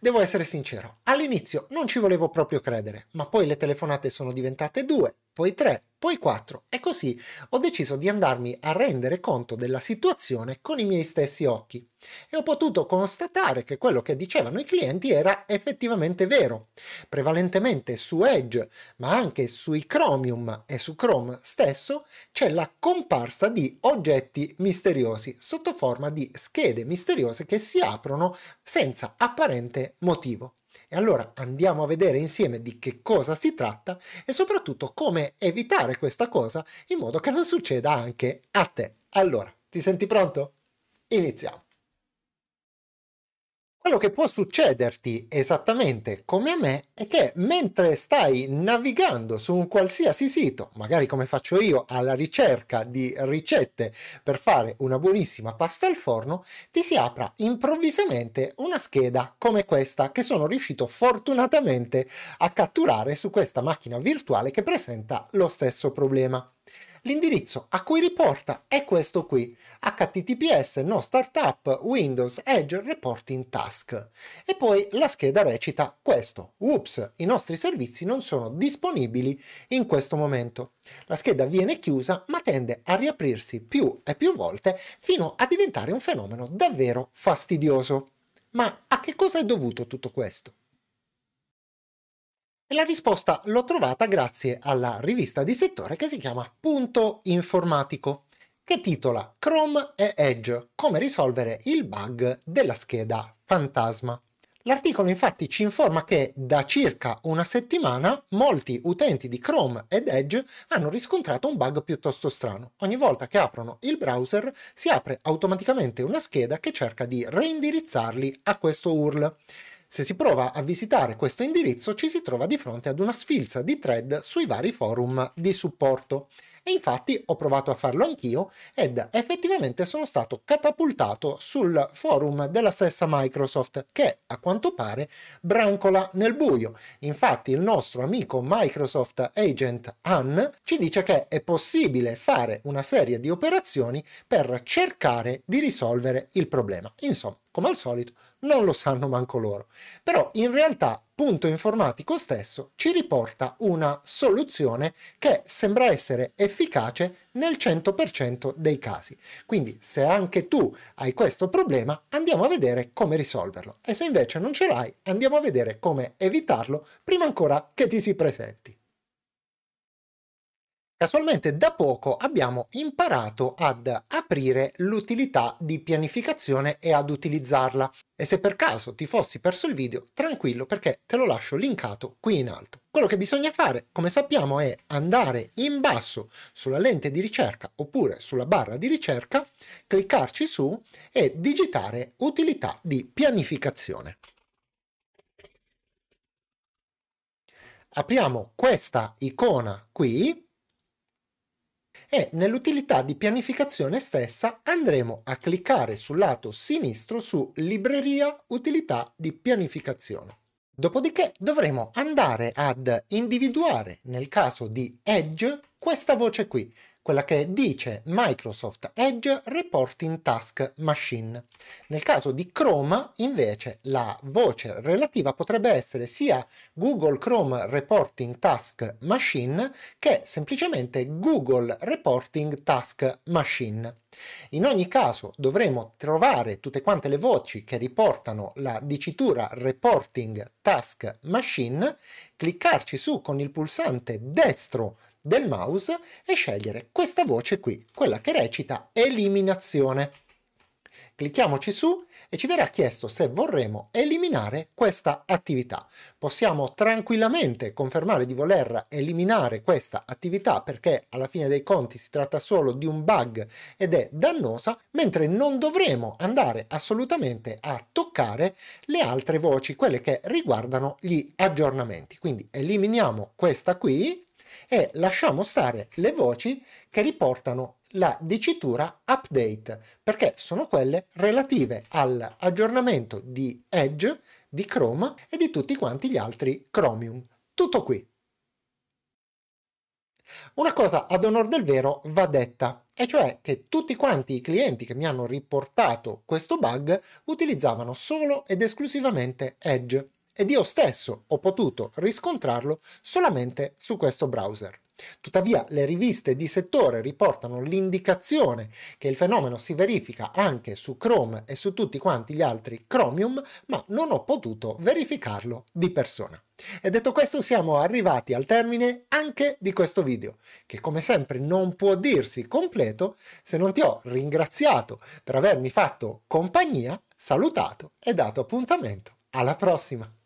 Devo essere sincero, all'inizio non ci volevo proprio credere, ma poi le telefonate sono diventate due, poi tre, poi quattro e così ho deciso di andarmi a rendere conto della situazione con i miei stessi occhi e ho potuto constatare che quello che dicevano i clienti era effettivamente vero. Prevalentemente su Edge, ma anche sui Chromium e su Chrome stesso, c'è la comparsa di oggetti misteriosi sotto forma di schede misteriose che si aprono senza apparente motivo. E allora andiamo a vedere insieme di che cosa si tratta e soprattutto come evitare questa cosa in modo che non succeda anche a te. Allora, ti senti pronto? Iniziamo. Quello che può succederti esattamente come a me è che mentre stai navigando su un qualsiasi sito, magari come faccio io alla ricerca di ricette per fare una buonissima pasta al forno, ti si apra improvvisamente una scheda come questa che sono riuscito fortunatamente a catturare su questa macchina virtuale che presenta lo stesso problema. L'indirizzo a cui riporta è questo qui, https no startup windows edge reporting task. E poi la scheda recita questo, ups, i nostri servizi non sono disponibili in questo momento. La scheda viene chiusa ma tende a riaprirsi più e più volte fino a diventare un fenomeno davvero fastidioso. Ma a che cosa è dovuto tutto questo? E la risposta l'ho trovata grazie alla rivista di settore che si chiama Punto Informatico, che titola Chrome e Edge, come risolvere il bug della scheda fantasma. L'articolo infatti ci informa che da circa una settimana molti utenti di Chrome ed Edge hanno riscontrato un bug piuttosto strano. Ogni volta che aprono il browser si apre automaticamente una scheda che cerca di reindirizzarli a questo URL. Se si prova a visitare questo indirizzo ci si trova di fronte ad una sfilza di thread sui vari forum di supporto. E infatti ho provato a farlo anch'io ed effettivamente sono stato catapultato sul forum della stessa Microsoft che a quanto pare brancola nel buio. Infatti il nostro amico Microsoft Agent Han ci dice che è possibile fare una serie di operazioni per cercare di risolvere il problema. Insomma, come al solito, non lo sanno manco loro. Però in realtà Punto Informatico stesso ci riporta una soluzione che sembra essere efficace nel 100% dei casi. Quindi se anche tu hai questo problema, andiamo a vedere come risolverlo. E se invece non ce l'hai, andiamo a vedere come evitarlo prima ancora che ti si presenti. Casualmente da poco abbiamo imparato ad aprire l'utilità di pianificazione e ad utilizzarla e se per caso ti fossi perso il video tranquillo perché te lo lascio linkato qui in alto. Quello che bisogna fare come sappiamo è andare in basso sulla lente di ricerca oppure sulla barra di ricerca, cliccarci su e digitare utilità di pianificazione. Apriamo questa icona qui e nell'utilità di pianificazione stessa andremo a cliccare sul lato sinistro su Libreria Utilità di pianificazione. Dopodiché dovremo andare ad individuare nel caso di Edge questa voce qui, quella che dice Microsoft Edge Reporting Task Machine. Nel caso di Chrome, invece, la voce relativa potrebbe essere sia Google Chrome Reporting Task Machine che semplicemente Google Reporting Task Machine. In ogni caso dovremo trovare tutte quante le voci che riportano la dicitura Reporting Task Machine, cliccarci su con il pulsante destro del mouse e scegliere questa voce qui, quella che recita eliminazione. Clicchiamoci su e ci verrà chiesto se vorremmo eliminare questa attività. Possiamo tranquillamente confermare di voler eliminare questa attività perché alla fine dei conti si tratta solo di un bug ed è dannosa, mentre non dovremo andare assolutamente a toccare le altre voci, quelle che riguardano gli aggiornamenti. Quindi eliminiamo questa qui e lasciamo stare le voci che riportano la dicitura update perché sono quelle relative all'aggiornamento di Edge, di Chrome e di tutti quanti gli altri Chromium. Tutto qui. Una cosa ad onor del vero va detta e cioè che tutti quanti i clienti che mi hanno riportato questo bug utilizzavano solo ed esclusivamente Edge ed io stesso ho potuto riscontrarlo solamente su questo browser. Tuttavia le riviste di settore riportano l'indicazione che il fenomeno si verifica anche su Chrome e su tutti quanti gli altri Chromium, ma non ho potuto verificarlo di persona. E detto questo siamo arrivati al termine anche di questo video, che come sempre non può dirsi completo se non ti ho ringraziato per avermi fatto compagnia, salutato e dato appuntamento. Alla prossima!